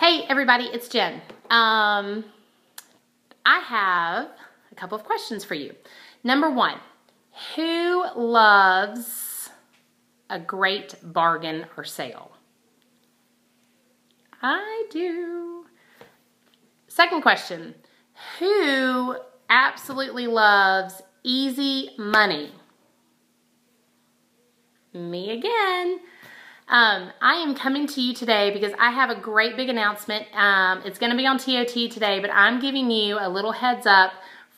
Hey everybody, it's Jen. Um, I have a couple of questions for you. Number one, who loves a great bargain or sale? I do. Second question, who absolutely loves easy money? Me again. Um, I am coming to you today because I have a great big announcement. Um, it's going to be on TOT today, but I'm giving you a little heads up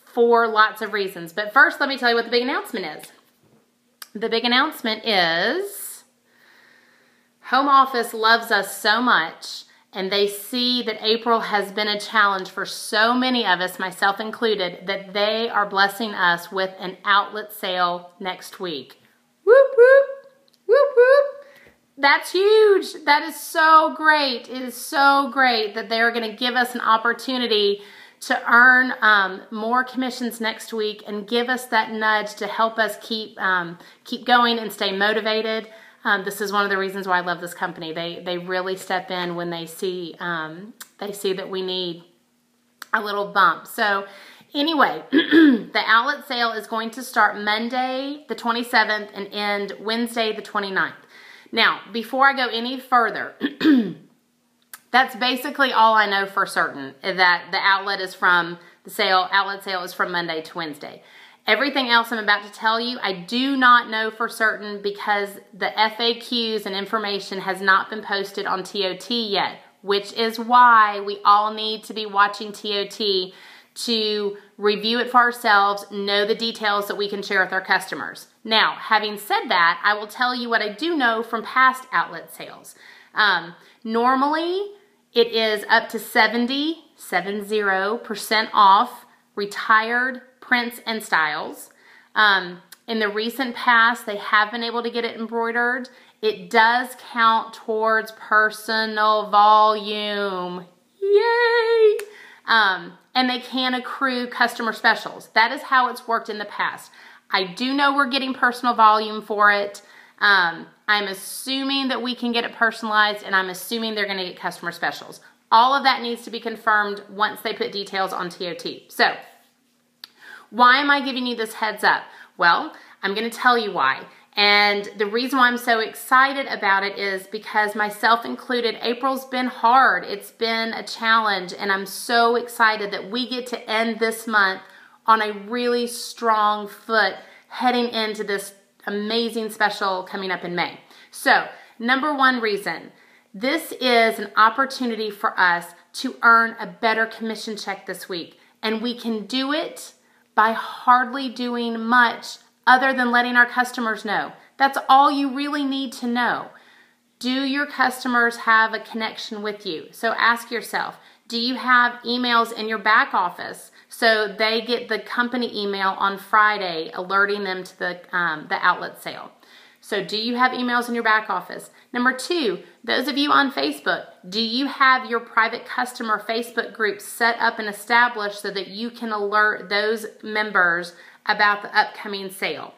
for lots of reasons. But first, let me tell you what the big announcement is. The big announcement is Home Office loves us so much and they see that April has been a challenge for so many of us, myself included, that they are blessing us with an outlet sale next week. Whoop, whoop, whoop, whoop. That's huge. That is so great. It is so great that they're going to give us an opportunity to earn um, more commissions next week and give us that nudge to help us keep um, keep going and stay motivated. Um, this is one of the reasons why I love this company. They they really step in when they see um, they see that we need a little bump. So anyway, the outlet sale is going to start Monday the 27th and end Wednesday the 29th. Now, before I go any further, that's basically all I know for certain, that the outlet is from, the sale, outlet sale is from Monday to Wednesday. Everything else I'm about to tell you, I do not know for certain because the FAQs and information has not been posted on TOT yet, which is why we all need to be watching TOT to review it for ourselves, know the details that we can share with our customers. Now, having said that, I will tell you what I do know from past outlet sales. Um, normally, it is up to 70, 70% off retired prints and styles. Um, in the recent past, they have been able to get it embroidered. It does count towards personal volume. Yay! Um, and they can accrue customer specials. That is how it's worked in the past. I do know we're getting personal volume for it. Um, I'm assuming that we can get it personalized and I'm assuming they're gonna get customer specials. All of that needs to be confirmed once they put details on TOT. So, why am I giving you this heads up? Well, I'm gonna tell you why. And the reason why I'm so excited about it is because myself included, April's been hard. It's been a challenge and I'm so excited that we get to end this month on a really strong foot heading into this amazing special coming up in May. So number one reason, this is an opportunity for us to earn a better commission check this week. And we can do it by hardly doing much other than letting our customers know. That's all you really need to know. Do your customers have a connection with you? So ask yourself, do you have emails in your back office so they get the company email on Friday alerting them to the, um, the outlet sale? So do you have emails in your back office? Number two, those of you on Facebook, do you have your private customer Facebook group set up and established so that you can alert those members about the upcoming sale.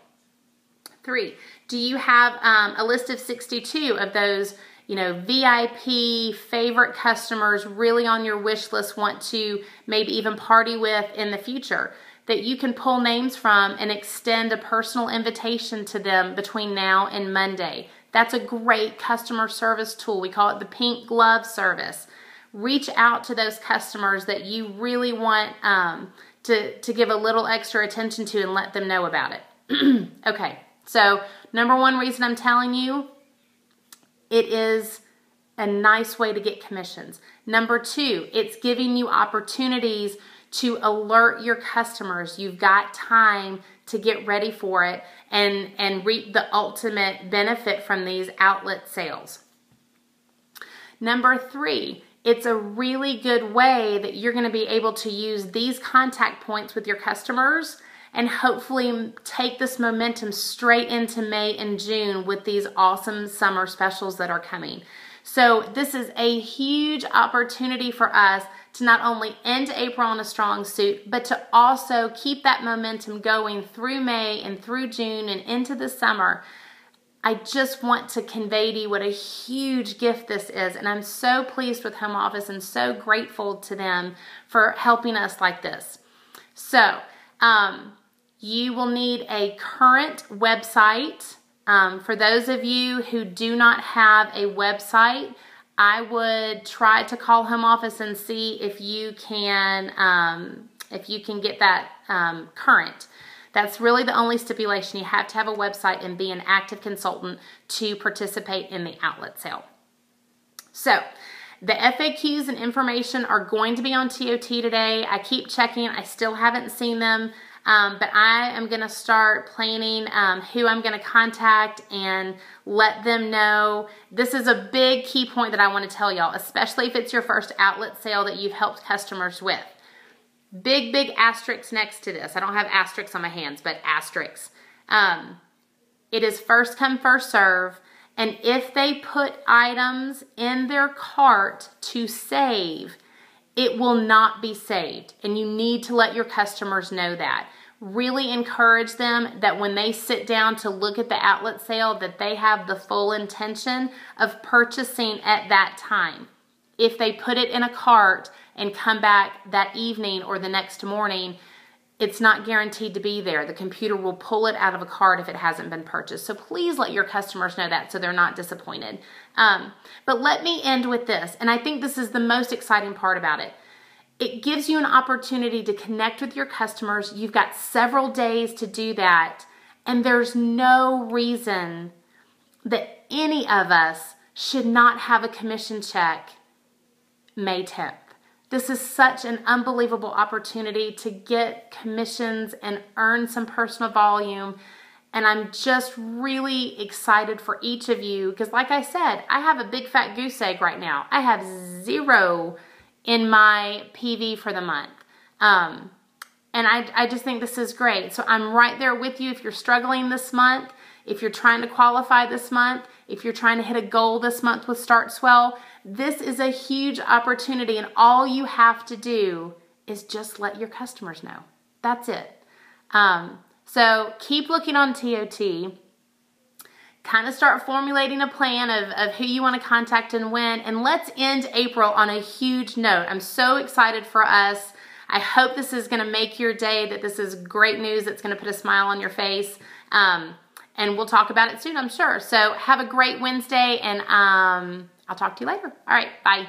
Three, do you have um, a list of 62 of those you know, VIP favorite customers really on your wish list want to maybe even party with in the future that you can pull names from and extend a personal invitation to them between now and Monday. That's a great customer service tool. We call it the pink glove service. Reach out to those customers that you really want um, to, to give a little extra attention to and let them know about it. okay, so number one reason I'm telling you, it is a nice way to get commissions. Number two, it's giving you opportunities to alert your customers. You've got time to get ready for it and, and reap the ultimate benefit from these outlet sales. Number three, it's a really good way that you're going to be able to use these contact points with your customers and hopefully take this momentum straight into May and June with these awesome summer specials that are coming. So this is a huge opportunity for us to not only end April in a strong suit, but to also keep that momentum going through May and through June and into the summer. I just want to convey to you what a huge gift this is. And I'm so pleased with Home Office and so grateful to them for helping us like this. So, um, you will need a current website. Um, for those of you who do not have a website, I would try to call home office and see if you can um, if you can get that um, current. That's really the only stipulation. You have to have a website and be an active consultant to participate in the outlet sale. So, the FAQs and information are going to be on TOT today. I keep checking. I still haven't seen them. Um, but I am going to start planning um, who I'm going to contact and let them know. This is a big key point that I want to tell y'all, especially if it's your first outlet sale that you've helped customers with. Big, big asterisks next to this. I don't have asterisks on my hands, but asterisks. Um, it is first come, first serve. And if they put items in their cart to save, it will not be saved. And you need to let your customers know that. Really encourage them that when they sit down to look at the outlet sale, that they have the full intention of purchasing at that time. If they put it in a cart, and come back that evening or the next morning, it's not guaranteed to be there. The computer will pull it out of a cart if it hasn't been purchased. So please let your customers know that so they're not disappointed. Um, but let me end with this, and I think this is the most exciting part about it. It gives you an opportunity to connect with your customers. You've got several days to do that, and there's no reason that any of us should not have a commission check May 10th. This is such an unbelievable opportunity to get commissions and earn some personal volume. And I'm just really excited for each of you because, like I said, I have a big fat goose egg right now. I have zero in my PV for the month. Um, and I, I just think this is great. So I'm right there with you if you're struggling this month, if you're trying to qualify this month, if you're trying to hit a goal this month with Start Swell. This is a huge opportunity, and all you have to do is just let your customers know. That's it. Um, so keep looking on TOT. Kind of start formulating a plan of, of who you want to contact and when. And let's end April on a huge note. I'm so excited for us. I hope this is going to make your day, that this is great news that's going to put a smile on your face. Um, and we'll talk about it soon, I'm sure. So have a great Wednesday, and um, I'll talk to you later. All right, bye.